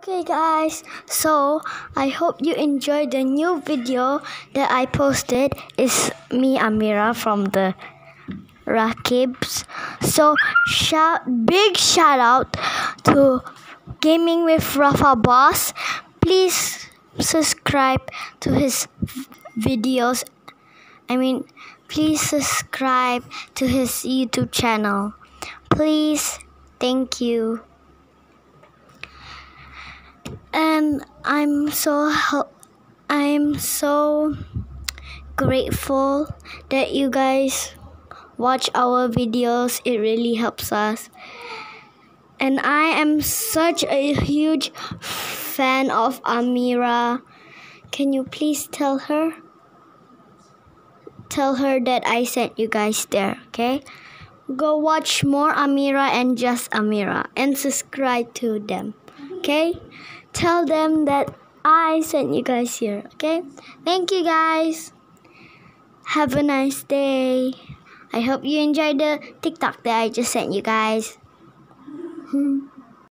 Okay guys, so I hope you enjoyed the new video that I posted. It's me Amira from the Rakibs. So shout big shout out to Gaming with Rafa Boss. Please subscribe to his videos. I mean, please subscribe to his YouTube channel. Please, thank you and I'm so I'm so grateful that you guys watch our videos. It really helps us. And I am such a huge fan of Amira. Can you please tell her? Tell her that I sent you guys there, okay? Go watch more Amira and just Amira and subscribe to them, okay? Tell them that I sent you guys here, okay? Thank you guys. Have a nice day. I hope you enjoyed the TikTok that I just sent you guys.